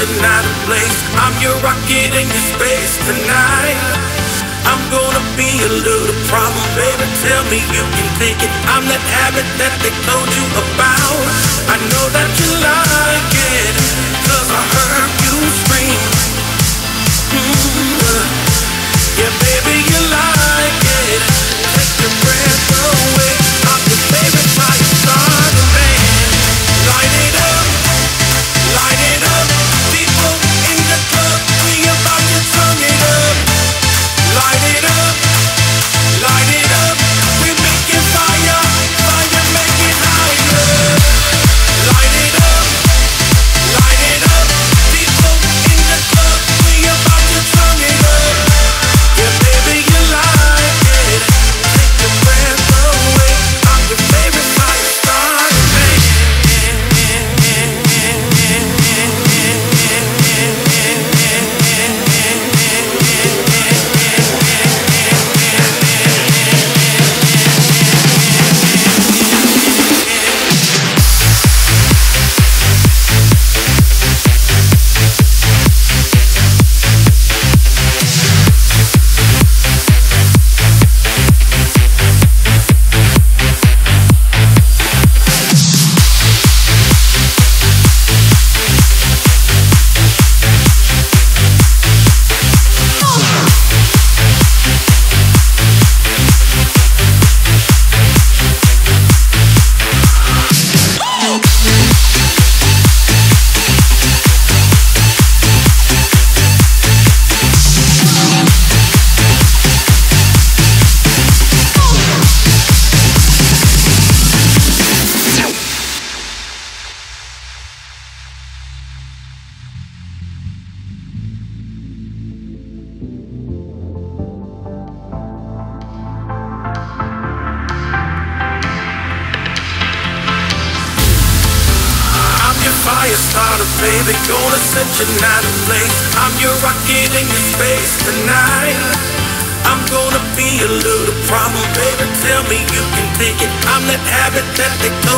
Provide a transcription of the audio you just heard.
Gonna set your. I'm your rocket in your space tonight. I'm gonna be a little problem, baby. Tell me you can take it. I'm that habit that they told you about. I know that you like it, fire starter, baby. Gonna set your night ablaze. I'm your rocket in your space tonight. I'm gonna be a little problem, baby. Tell me you can take it. I'm that habit that they.